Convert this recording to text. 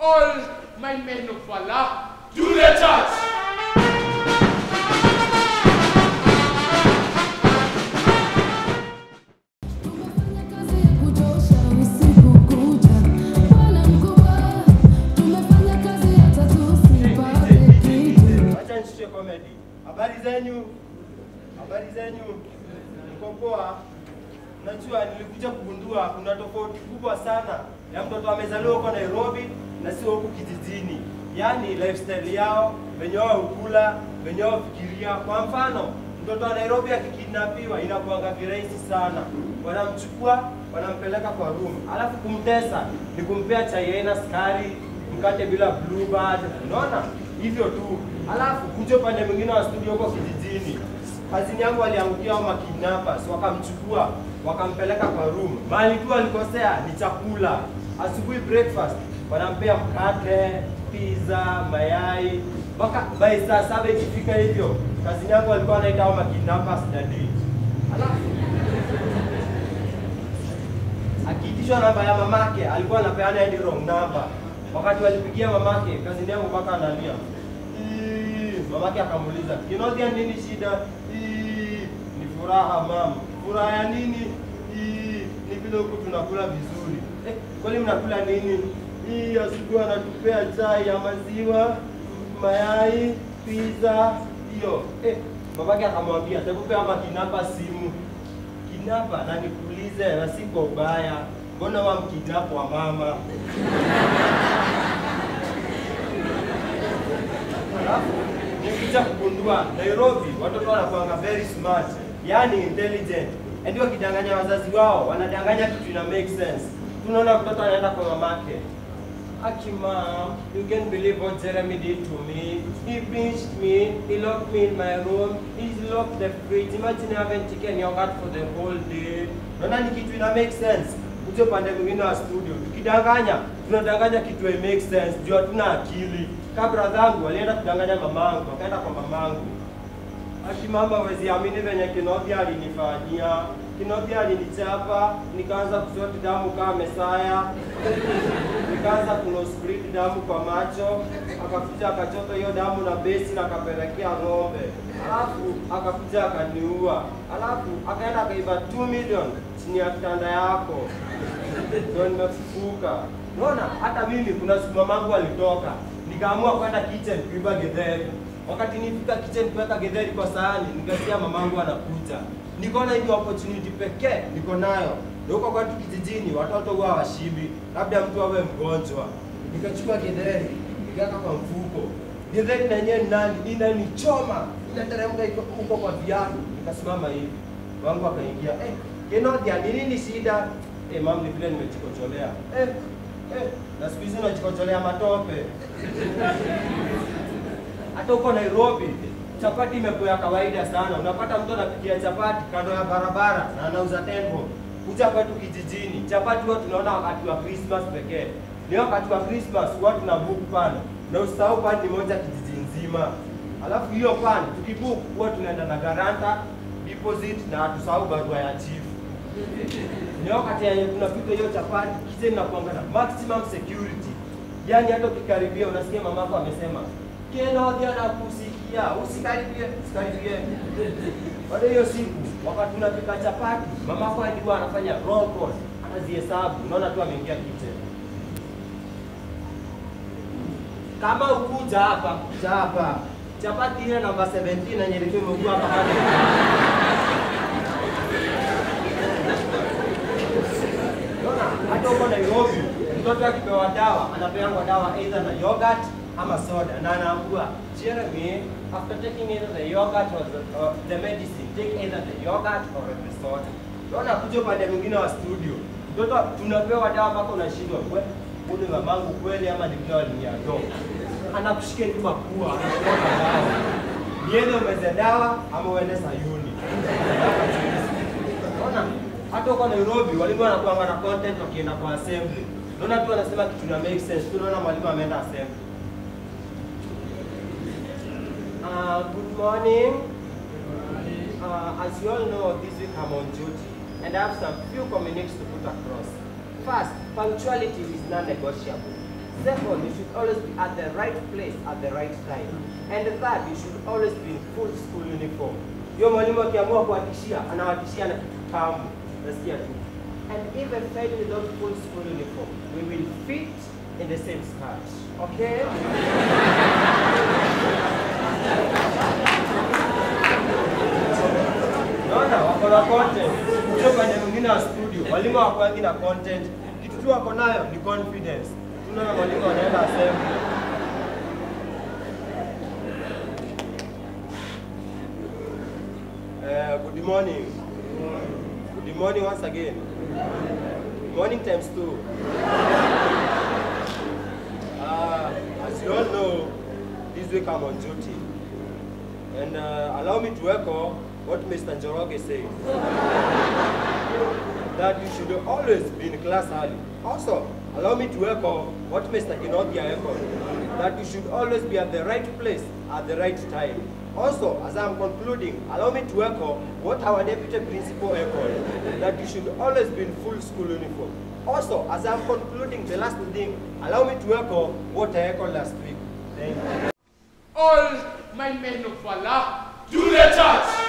all my men of valor to the church. Unajua nilikuja kugundua kuna tofauti kubwa sana ya mtoto amezaliwa huko Nairobi na sio huku kijijini. Yaani lifestyle yao, venye wao hukula, venye wao fikiria. Kwa mfano, mtoto wa Nairobi akikidnapiwa inakuanga virahisi sana. Wanamchukua, wanampeleka kwa room. Alafu kumtesa ni kumpea chai aina sukari, mkate bila bluebird. Unaona? Hivyo tu. Alafu kuja upande mwingine wa studio huko kijijini. Kazini yangu waliangukia hao makidnappers, wakamchukua, wakampeleka kwa room. Mahali tu alikosea ni chakula. Asubuhi breakfast wanampea mkate, pizza, mayai. Mpaka by saa saba ikifika hivyo, kazini yangu walikuwa wanaita hao makidnappers daddy. Alafu akiitishwa namba ya mamake alikuwa anapeana hadi wrong number. Wakati walipigia mamake, kazini yangu mpaka analia. Mamake akamuuliza, "Kinodia nini shida?" Ni furaha mam. Furaha ya nini? hii? Ni vile huku tunakula vizuri. Eh, kwani mnakula nini? Hii asubuhi anatupea chai ya maziwa, mayai, pizza, hiyo. Eh, babake akamwambia, "Hebu hapa makinapa simu." Kinapa na nikuulize na si kwa ubaya. Mbona wa mkidnapo wa mama? Alafu nikija kugundua Nairobi watoto wanakuanga very smart, yani intelligent. Ndio wakidanganya wazazi wao, wanadanganya kitu ina make sense. Tunaona mtoto anaenda kwa mamake. Aki mom, you can believe what Jeremy did to me. He pinched me, he locked me in my room, he locked the fridge. Imagine having chicken yogurt for the whole day. Naona ni kitu ina make sense. Uje pande mwingine wa studio. Tukidanganya, tunadanganya kitu ina make sense. Juu hatuna akili. Kabra zangu walienda kudanganya mamangu, wakaenda kwa mamangu. Aki mama, wezi amini venye Kinodhi alinifanyia. Kinodhi alinichapa, nikaanza kusoti damu kama Mesaya nikaanza kunosplit damu kwa macho, akakuja akachota hiyo damu na besi na akapelekea ng'ombe, alafu akakuja akaniua, alafu akaenda akaiba 2 million chini ya kitanda yako, ndio nimefufuka. Unaona, hata mimi kuna sumamangu mamangu alitoka, nikaamua kwenda kitchen kuiba getheri. Wakati nifika kitchen kuweka getheri kwa sahani, nikasikia mamangu anakuja. Nikaona hiyo opportunity pekee niko nayo na huko kwetu kijijini watoto huwa washibi, labda mtu awe mgonjwa. Nikachukua githeri nikaweka kwa mfuko. Githeri na yenyewe nani inanichoma, inateremka huko kwa viatu. Nikasimama hivi, wangu akaingia, eh, Kenodia, ni nini shida? Eh, mam, ni vile nimechikocholea. Eh, eh, na siku hizi unachikocholea matope. Hata huko Nairobi chapati imekuwa kawaida sana. Unapata mtu anapikia chapati kando ya barabara na anauza tembo. Kuja kwetu kijijini, chapati huwa tunaona wakati wa Christmas pekee. Ni wakati wa Christmas huwa tuna book pan, na usahau pan moja kijiji nzima. Alafu hiyo pan tukibook huwa tunaenda na garanta deposit na tusahau barua ya chief. Ni wakati yenye tunapika hiyo chapati, kitchen inakuanga na maximum security. Yaani hata ukikaribia unasikia mamako amesema Kenodia anakusikia, usikaribie, usikaribie. Baada hiyo siku wakati tunapika chapati, mamako alikuwa anafanya roll anazihesabu, unaona tu ameingia kitchen. Kama ukuja hapa, kuja hapa. Chapati ile namba 17 na nyelekeo imekuwa hapa huko Nairobi mtoto akipewa dawa anapewa dawa either na yogurt ama soda, na anaambiwa Jeremy, after taking either the yogurt or the, or the medicine, take either the yogurt or the soda. Unaona, kuja upande mwingine wa studio, mtoto tunapewa dawa mpaka unashindwa kwe ule mamangu kweli ama ni vile waliniado, anakushika tu mapua, niende umeze dawa ama uende Sayuni. Unaona? Hata huko Nairobi walimu wanakuwa na content wakienda kwa assembly. Unaona tu wanasema kitu na make sense. Tunaona mwalimu ameenda assembly. Uh, good morning. Uh, as you all know, this week I'm on duty and I have some few communiques to put across. First, punctuality is non-negotiable. Second, you should always be at the right place at the right time. And third, you should always be in full school uniform. Hiyo mwalimu. And even fed without full school uniform, we will fit in the same skirt. Okay? Naona wako na content. Ndio kwenye mwingine wa studio. Walimu hawakuangi na content. Kitu tu wako nayo ni confidence. Tunaona walimu wanaenda assembly. Uh, good morning. Good morning once again. Morning times two. Uh, as you all know, this week I'm on duty. And uh, allow me to echo what Mr. Njoroge said. that you should always be in class early. Also, allow me to echo what Mr. Inogia echoed. That you should always be at the right place at the right time. Also, as I'm concluding, allow me to echo what our deputy principal echoed. That you should always be in full school uniform. Also, as I'm concluding the last thing, allow me to echo what I echoed last week. Thank you. All my men of falar, do the church.